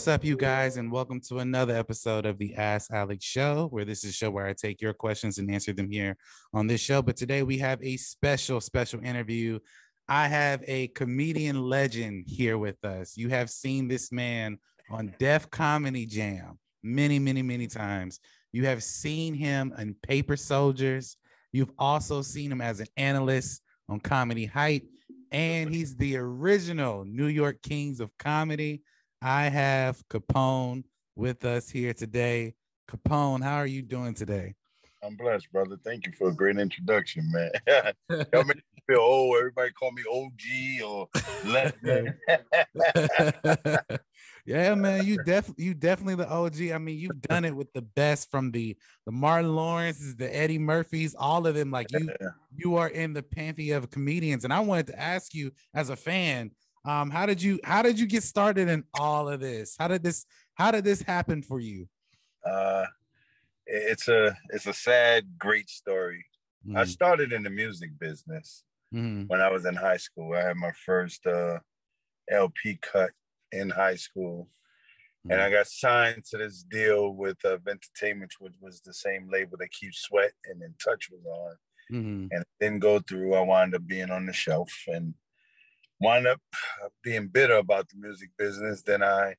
What's up, you guys, and welcome to another episode of the Ask Alex Show, where this is a show where I take your questions and answer them here on this show. But today we have a special, special interview. I have a comedian legend here with us. You have seen this man on Def Comedy Jam many, many, many times. You have seen him in Paper Soldiers. You've also seen him as an analyst on Comedy Hype, and he's the original New York Kings of Comedy. I have Capone with us here today. Capone, how are you doing today? I'm blessed, brother. Thank you for a great introduction, man. Y'all make me feel old. Everybody call me OG or yeah, man. You definitely you definitely the OG. I mean, you've done it with the best from the the Martin Lawrences, the Eddie Murphys, all of them. Like you, you are in the pantheon of comedians. And I wanted to ask you as a fan, um, how did you how did you get started in all of this? How did this how did this happen for you? Uh it's a it's a sad, great story. Mm. I started in the music business mm. when I was in high school. I had my first uh, LP cut in high school, mm. and I got signed to this deal with uh, Vintertainment, which was the same label that Keith Sweat and In Touch was on. Mm-hmm. And it didn't go through. I wound up being on the shelf and wound up being bitter about the music business. Then I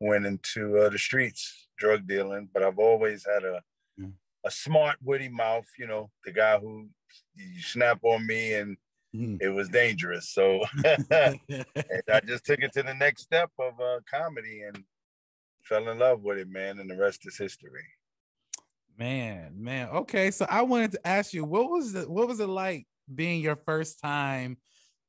went into uh, the streets drug dealing, but I've always had a mm. a smart, witty mouth. You know, the guy who you snap on me and mm. it was dangerous. So I just took it to the next step of uh, comedy and fell in love with it, man. And the rest is history. Man, man. Okay, so I wanted to ask you, what was the what was it like being your first time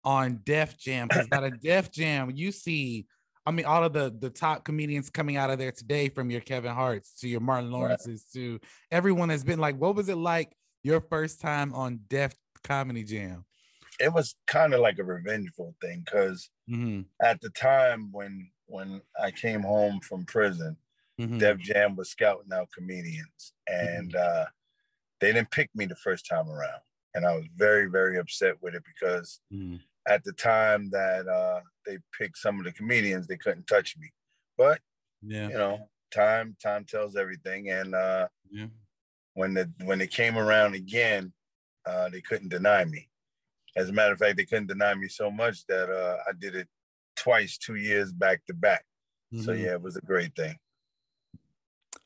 on Def Jam? Because at a Def Jam, you see I mean, all of the the top comedians coming out of there today, from your Kevin Harts to your Martin Lawrences right. to everyone has been like, what was it like your first time on Def Comedy Jam? It was kind of like a revengeful thing because mm-hmm. at the time when when I came home from prison, mm-hmm. Def Jam was scouting out comedians, and mm-hmm. uh, they didn't pick me the first time around, and I was very very upset with it because mm-hmm at the time that uh, they picked some of the comedians, they couldn't touch me. But yeah, you know, time time tells everything. And uh, yeah. when the when it came around again, uh, they couldn't deny me. As a matter of fact, they couldn't deny me so much that uh, I did it twice, two years back to back. Mm-hmm. So yeah, it was a great thing.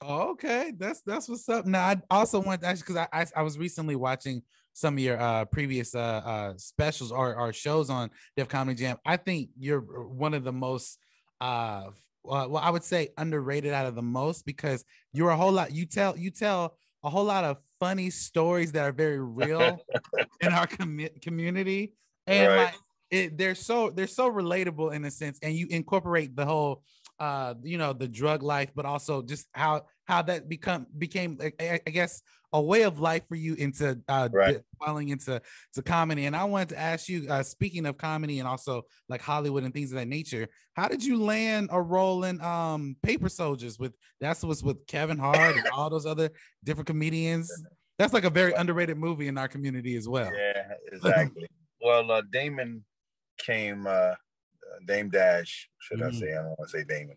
Oh, okay, that's that's what's up. Now I also want to actually because I, I I was recently watching some of your uh, previous uh, uh, specials or, or shows on Def Comedy Jam. I think you're one of the most, uh, well, I would say underrated out of the most because you're a whole lot. You tell you tell a whole lot of funny stories that are very real in our com- community, and right. like it, they're so they're so relatable in a sense, and you incorporate the whole uh you know the drug life but also just how how that become became I, I guess a way of life for you into uh right. falling into to comedy and i wanted to ask you uh speaking of comedy and also like hollywood and things of that nature how did you land a role in um paper soldiers with that's what's with kevin hart and all those other different comedians that's like a very underrated movie in our community as well yeah exactly well uh damon came uh Dame Dash, should mm-hmm. I say? I don't want to say Damon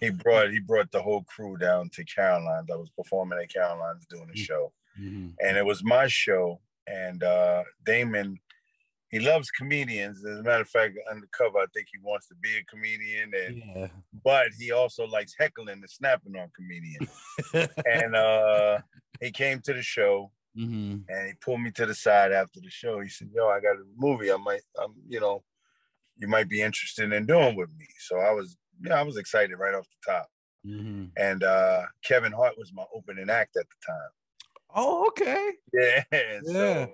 he brought he brought the whole crew down to Caroline's. I was performing at Caroline's doing a mm-hmm. show, mm-hmm. and it was my show. And uh, Damon, he loves comedians. As a matter of fact, undercover, I think he wants to be a comedian, and yeah. but he also likes heckling and snapping on comedians. and uh, he came to the show. Mm-hmm. And he pulled me to the side after the show. He said, "Yo, I got a movie. I might, I'm, you know, you might be interested in doing with me." So I was yeah, I was excited right off the top. Mm-hmm. And uh, Kevin Hart was my opening act at the time. Oh, okay. Yeah. yeah. So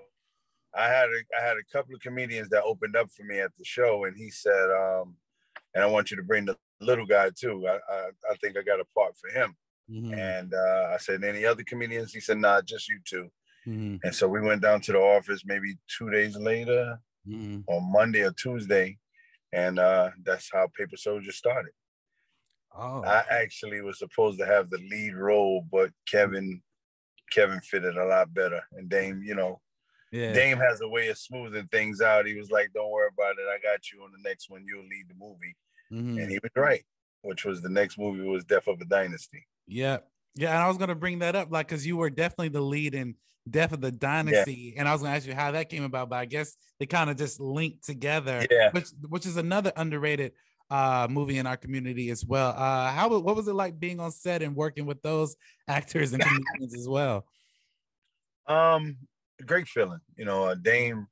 I had a, I had a couple of comedians that opened up for me at the show, and he said, um, "And I want you to bring the little guy too. I I, I think I got a part for him." Mm-hmm. And uh, I said, "Any other comedians?" He said, "Nah, just you 2 mm-hmm. And so we went down to the office maybe two days later, mm-hmm. on Monday or Tuesday, and uh, that's how Paper Soldier started. Oh. I actually was supposed to have the lead role, but Kevin Kevin fitted a lot better. And Dame, you know, yeah. Dame has a way of smoothing things out. He was like, "Don't worry about it. I got you on the next one. You'll lead the movie," mm-hmm. and he was right. which was the next movie was Death of a Dynasty. Yeah. Yeah, and I was gonna bring that up, like, because you were definitely the lead in Death of the Dynasty, yeah. and I was gonna ask you how that came about, but I guess they kind of just linked together. Yeah, which which is another underrated uh movie in our community as well. Uh, how what was it like being on set and working with those actors and comedians as well? Um, great feeling. You know, uh, Dame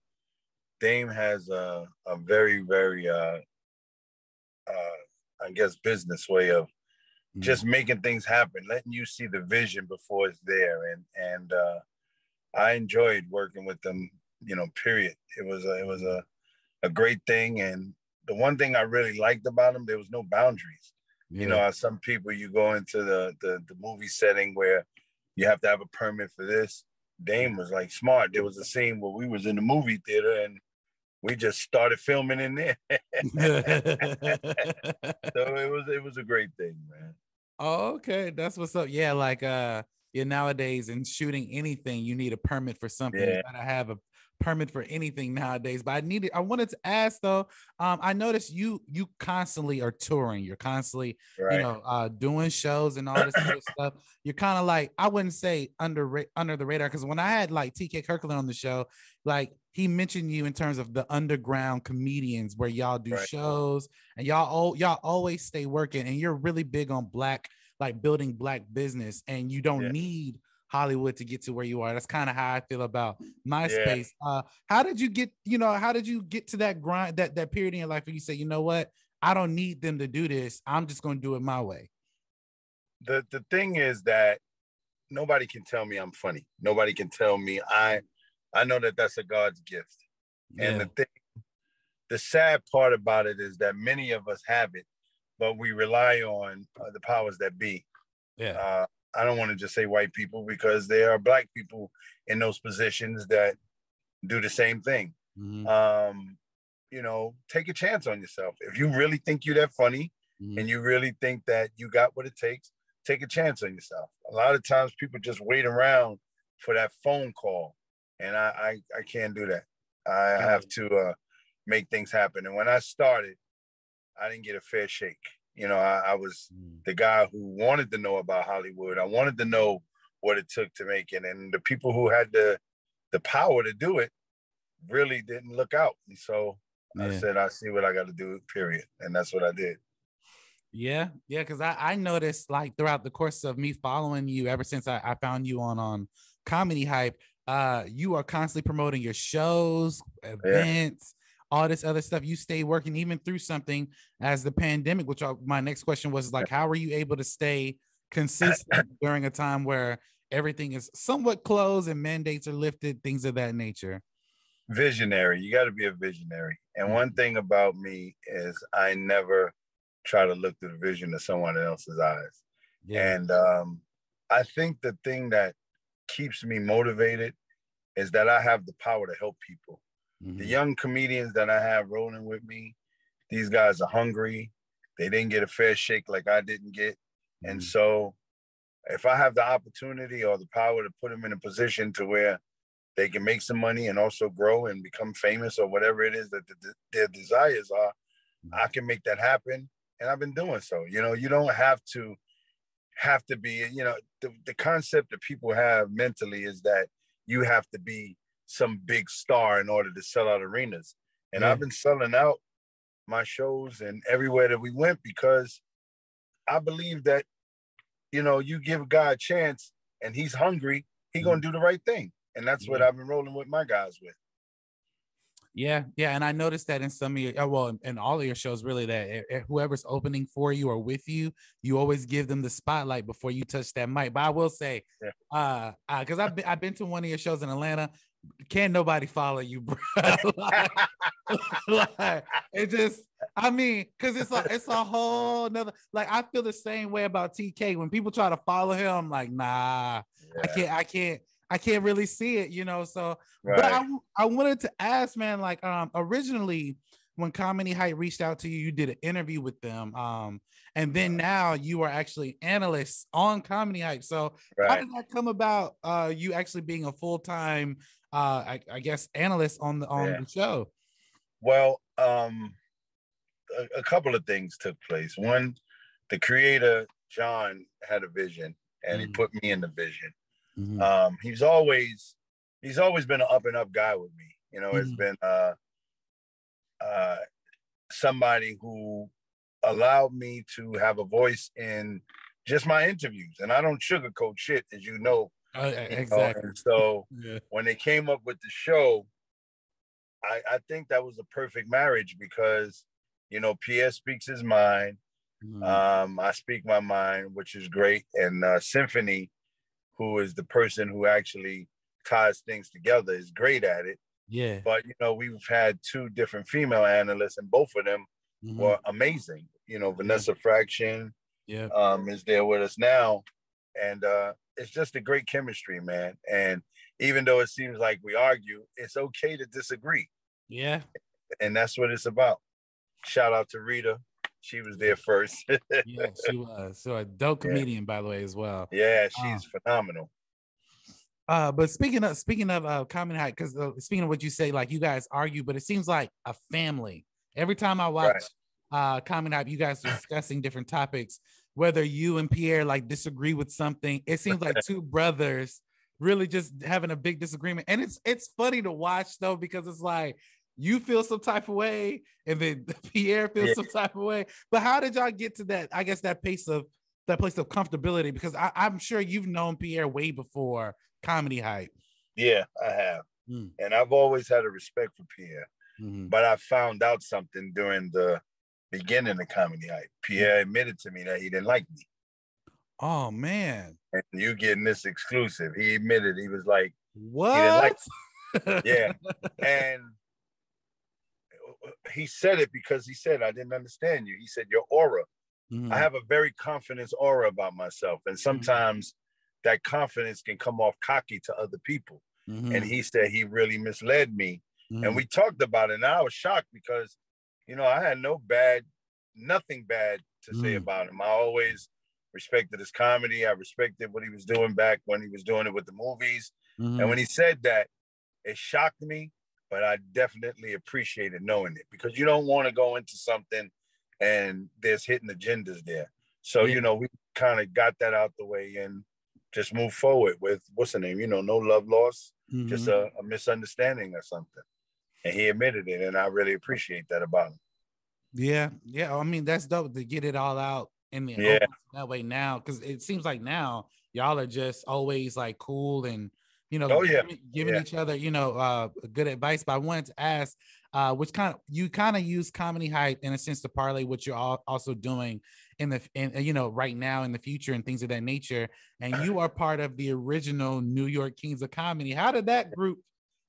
Dame has a a very very uh uh I guess business way of mm. just making things happen, letting you see the vision before it's there, and and uh, I enjoyed working with them. You know, period. It was a, it was a a great thing, and the one thing I really liked about them, there was no boundaries. Yeah. You know, some people you go into the, the the movie setting where you have to have a permit for this. Dame was like smart. There was a scene where we was in the movie theater and we just started filming in there. so it was it was a great thing, man. Oh, okay. That's what's up. Yeah, like uh yeah, nowadays in shooting anything, you need a permit for something. Yeah. You gotta have a permit for anything nowadays. But I needed, I wanted to ask though. Um, I noticed you you constantly are touring. You're constantly, right. you know, uh, doing shows and all this other stuff. You're kind of like I wouldn't say under under the radar because when I had like TK Kirkland on the show, like he mentioned you in terms of the underground comedians where y'all do right. shows and y'all y'all always stay working and you're really big on black like building black business and you don't yeah. need Hollywood to get to where you are. That's kind of how I feel about MySpace. Yeah. Uh, how did you get, you know, how did you get to that grind, that that period in your life where you say, you know what, I don't need them to do this. I'm just going to do it my way. The the thing is that nobody can tell me I'm funny. Nobody can tell me I I know that that's a God's gift. Yeah. And the thing the sad part about it is that many of us have it, but we rely on uh, the powers that be. Yeah. Uh, I don't want to just say white people because there are black people in those positions that do the same thing. Mm-hmm. Um, you know, take a chance on yourself. If you really think you're that funny mm-hmm. and you really think that you got what it takes, take a chance on yourself. A lot of times people just wait around for that phone call. And I I, I can't do that. I have to uh, make things happen. And when I started, I didn't get a fair shake. You know, I, I was mm. the guy who wanted to know about Hollywood. I wanted to know what it took to make it, and the people who had the the power to do it really didn't look out. And so yeah. I said, I see what I got to do. Period, and that's what I did. Yeah, yeah, because I, I noticed like throughout the course of me following you ever since I, I found you on on comedy hype, uh, you are constantly promoting your shows, events, all this other stuff. You stay working even through something as the pandemic, which I, my next question was like, how are you able to stay consistent during a time where everything is somewhat closed and mandates are lifted, things of that nature? Visionary. You got to be a visionary. And one thing about me is I never try to look through the vision of someone else's eyes. Yeah. And um, I think the thing that keeps me motivated is that I have the power to help people. Mm-hmm. The young comedians that I have rolling with me, these guys are hungry. They didn't get a fair shake like I didn't get. Mm-hmm. And so if I have the opportunity or the power to put them in a position to where they can make some money and also grow and become famous or whatever it is that the, their desires are, mm-hmm. I can make that happen. And I've been doing so. You know, you don't have to have to be, you know, the, the concept that people have mentally is that you have to be some big star in order to sell out arenas. And. I've been selling out my shows and everywhere that we went because I believe that, you know, you give God a chance and he's hungry, he mm-hmm. gonna do the right thing. And that's yeah. what I've been rolling with my guys with. Yeah, yeah, and I noticed that in some of your, uh, well, in all of your shows, really, that whoever's opening for you or with you, you always give them the spotlight before you touch that mic. But I will say, yeah. uh, because uh, I've been, I've been to one of your shows in Atlanta, can't nobody follow you, bro. like, like, it just, I mean, because it's a it's a whole nother. Like I feel the same way about TK. When people try to follow him, I'm like, nah, yeah. I can't, I can't, I can't really see it, you know. So, right. but I I wanted to ask, man, like um originally when Comedy Hype reached out to you, you did an interview with them. Um, and then now you are actually analysts on Comedy Hype. So right. how did that come about? Uh, you actually being a full time uh I, I, guess analyst on the on yeah. the show well um a, a, couple of things took place one the creator John had a vision, and mm-hmm. he put me in the vision. Mm-hmm. Um, he's always he's always been an up and up guy with me. You know, mm-hmm. it's been uh, uh, somebody who allowed me to have a voice in just my interviews, and I don't sugarcoat shit, as you know. Oh, exactly. Know? so yeah. when they came up with the show, I, I think that was a perfect marriage because you know Pierre speaks his mind. Mm-hmm. Um, I speak my mind, which is great, and uh, Symphony, who is the person who actually ties things together, is great at it. Yeah. But you know, we've had two different female analysts, and both of them mm-hmm. were amazing. You know, Vanessa yeah. Fraction, yeah, um, is there with us now, and uh, it's just a great chemistry, man. And even though it seems like we argue, it's okay to disagree. Yeah. And that's what it's about. Shout out to Rita. She was there first. yeah, she was. So a dope comedian, yeah. by the way, as well. Yeah, she's um, phenomenal. Uh, but speaking of speaking of uh, Comedy Hype, because uh, speaking of what you say, like you guys argue, but it seems like a family. Every time I watch right. uh Comedy Hype, you guys are discussing different topics. Whether you and Pierre like disagree with something, it seems like two brothers really just having a big disagreement. And it's it's funny to watch though, because it's like you feel some type of way, and then Pierre feels yeah. some type of way. But how did y'all get to that? I guess that pace of that place of comfortability, because I, am sure you've known Pierre way before comedy hype. Yeah, I have. Mm. And I've always had a respect for Pierre. Mm-hmm. But I found out something during the beginning of comedy hype. Pierre admitted to me that he didn't like me. Oh man. And you getting this exclusive. He admitted he was like, What? He didn't like yeah. And he said it because he said, I didn't understand you. He said, Your aura. Mm-hmm. I have a very confidence aura about myself. And mm-hmm. sometimes mm-hmm. that confidence can come off cocky to other people. Mm-hmm. And he said he really misled me. And mm-hmm. we talked about it. And I was shocked because, you know, I had no bad, nothing bad to say mm. about him. I always respected his comedy. I respected what he was doing back when he was doing it with the movies. Mm-hmm. And when he said that, it shocked me, but I definitely appreciated knowing it because you don't want to go into something and there's hidden agendas there. So, yeah. you know, we kind of got that out the way and just move forward with what's the name? You know, no love lost, mm-hmm. just a, a misunderstanding or something. And he admitted it, and I really appreciate that about him. Yeah, yeah. I mean, that's dope to get it all out in the yeah. that way now because it seems like now y'all are just always like cool and you know oh, yeah. giving, giving yeah. each other you know uh good advice but i wanted to ask uh which kind of you kind of use comedy hype in a sense to parlay what you're all also doing in the in you know right now in the future and things of that nature and you are part of the original new york kings of comedy how did that group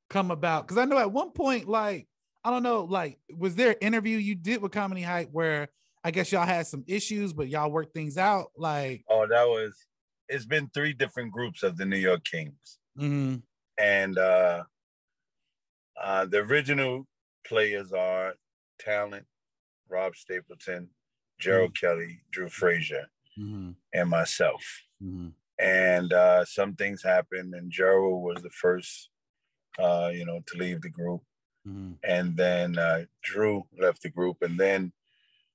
come about because i know at one point like i don't know like was there an interview you did with comedy hype where I guess y'all had some issues, but y'all worked things out. Like, oh, that was. It's been three different groups of the New York Kings, mm-hmm. and uh, uh, the original players are Talent, Rob Stapleton, Gerald mm-hmm. Kelly, Drew Frazier, mm-hmm. and myself. Mm-hmm. And uh, some things happened, and Gerald was the first, uh, you know, to leave the group, mm-hmm. and then uh, Drew left the group, and then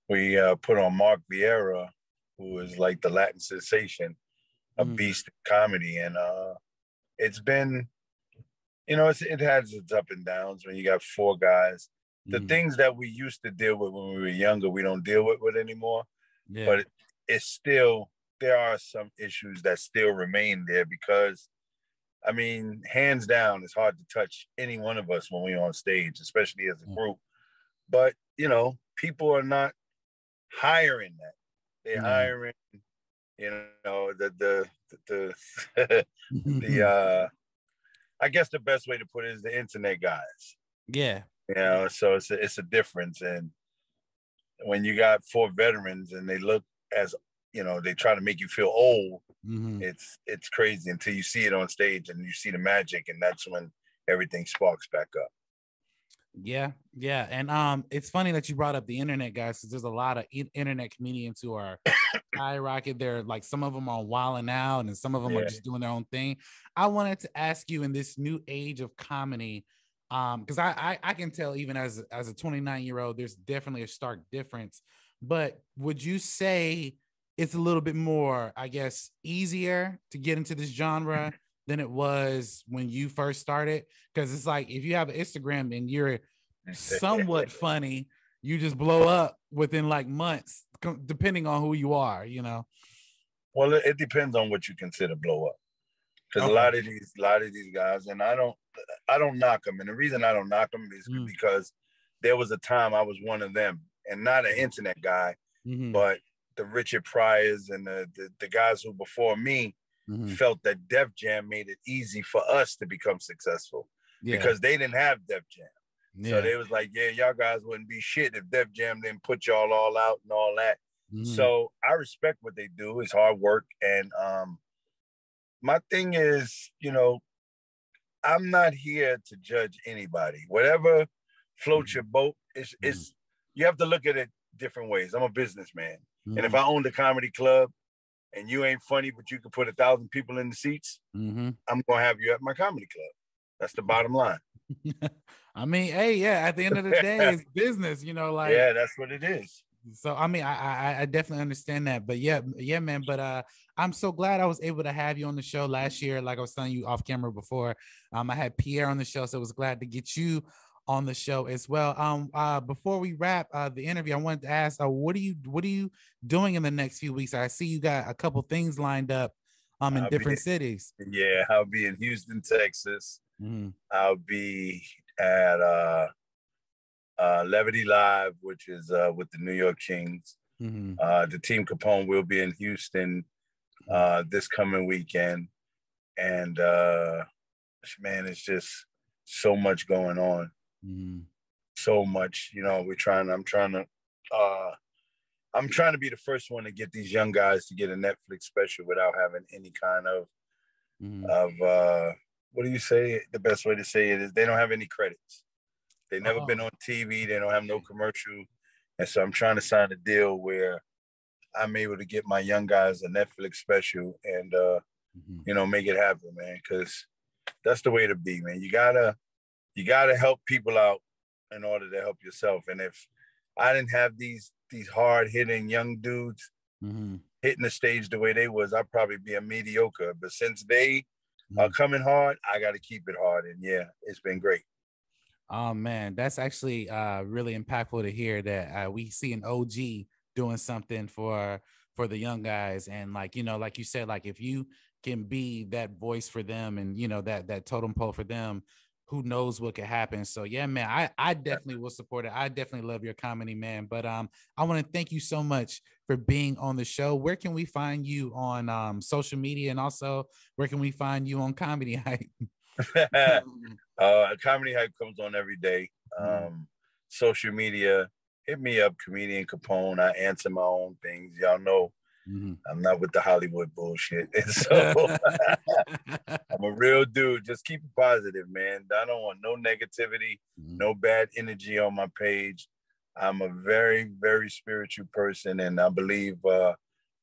we uh, put on Mark Viera, who is like the Latin sensation, a mm. beast of comedy, and uh, it's been, you know, it has its up and downs when you got four guys. The mm. things that we used to deal with when we were younger, we don't deal with, with anymore. Yeah. But it, it's still there are some issues that still remain there because, I mean, hands down, it's hard to touch any one of us when we're on stage, especially as a mm. group. But you know, people are not hiring that. They're mm-hmm. hiring, you know, the the the the, the uh I guess the best way to put it is the internet guys. Yeah. You know, so it's a, it's a difference. And when you got four veterans and they look as you know, they try to make you feel old. Mm-hmm. It's it's crazy until you see it on stage and you see the magic, and that's when everything sparks back up. Yeah, yeah, and um, it's funny that you brought up the internet, guys, because there's a lot of internet comedians who are skyrocket. They're like some of them are wilding out, and some of them yeah. are just doing their own thing. I wanted to ask you in this new age of comedy, um, because I, I I can tell even as as a 29 year old, there's definitely a stark difference. But would you say it's a little bit more, I guess, easier to get into this genre than it was when you first started? Because it's like if you have an Instagram and you're somewhat funny, you just blow up within like months, depending on who you are, you know. Well, it depends on what you consider blow up. Because okay. a lot of these, a lot of these guys, and I don't, I don't knock them. And the reason I don't knock them is mm. because there was a time I was one of them, and not an internet guy, mm-hmm. but the Richard Pryors and the, the, the guys who before me mm-hmm. felt that Def Jam made it easy for us to become successful yeah. because they didn't have Def Jam. Yeah. So they was like, yeah, y'all guys wouldn't be shit if Def Jam didn't put y'all all out and all that. Mm-hmm. So I respect what they do. It's hard work. And um, my thing is, you know, I'm not here to judge anybody. Whatever floats mm-hmm. your boat, it's, mm-hmm. it's you have to look at it different ways. I'm a businessman. And if mm-hmm. I owned a comedy club and you ain't funny, but you can put a thousand people in the seats, mm-hmm. I'm gonna have you at my comedy club. That's the bottom line. I mean, hey, yeah. At the end of the day, it's business. You know, like yeah, that's what it is. So I mean, I, I I definitely understand that. But yeah, yeah, man. But uh, I'm so glad I was able to have you on the show last year. Like I was telling you off camera before, um, I had Pierre on the show, so I was glad to get you on the show as well. Um, uh, before we wrap uh, the interview, I wanted to ask, uh, what are you what are you doing in the next few weeks? I see you got a couple things lined up um in I'll different cities. Yeah, I'll be in Houston, Texas. Mm-hmm. I'll be at uh, uh, Levity Live, which is uh, with the New York Kings. Mm-hmm. Uh, the team Capone will be in Houston uh, this coming weekend, and uh, man, it's just so much going on. Mm-hmm. So much, you know. We're trying. I'm trying to. Uh, I'm trying to be the first one to get these young guys to get a Netflix special without having any kind of mm-hmm. of uh, what do you say? The best way to say it is they don't have any credits. They never oh. been on TV. They don't have no commercial, and so I'm trying to sign a deal where I'm able to get my young guys a Netflix special and uh, mm-hmm. you know make it happen, man. Because that's the way to be, man. You gotta you gotta help people out in order to help yourself. And if I didn't have these these hard hitting young dudes mm-hmm. hitting the stage the way they was, I'd probably be a mediocre. But since they mm-hmm. are coming hard, I got to keep it hard. And yeah, it's been great. Oh man, that's actually uh, really impactful to hear that uh, we see an OG doing something for for the young guys and like you know like you said like if you can be that voice for them and you know that that totem pole for them who knows what could happen. So yeah, man, I, I definitely will support it. I definitely love your comedy, man. But um, I want to thank you so much for being on the show. Where can we find you on um social media and also where can we find you on Comedy Hype? uh Comedy Hype comes on every day. Mm-hmm. Um social media, hit me up, comedian Capone. I answer my own things. Y'all know Mm-hmm. I'm not with the Hollywood bullshit. And so I'm a real dude. Just keep it positive, man. I don't want no negativity, mm-hmm. no bad energy on my page. I'm a very, very spiritual person, and I believe uh,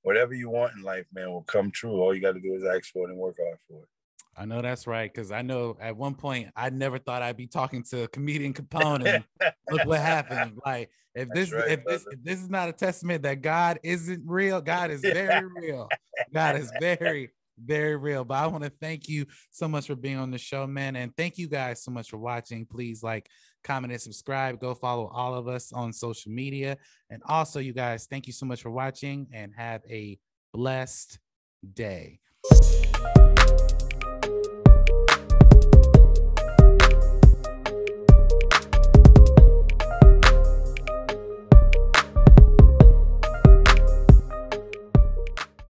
whatever you want in life, man, will come true. All you got to do is ask for it and work hard for it. I know that's right because I know at one point I never thought I'd be talking to a comedian Capone, look what happened. Like if this right, if this if this is not a testament that God isn't real, God is very real. God is very very real. But I want to thank you so much for being on the show, man, and thank you guys so much for watching. Please like, comment, and subscribe. Go follow all of us on social media, and also you guys, thank you so much for watching, and have a blessed day.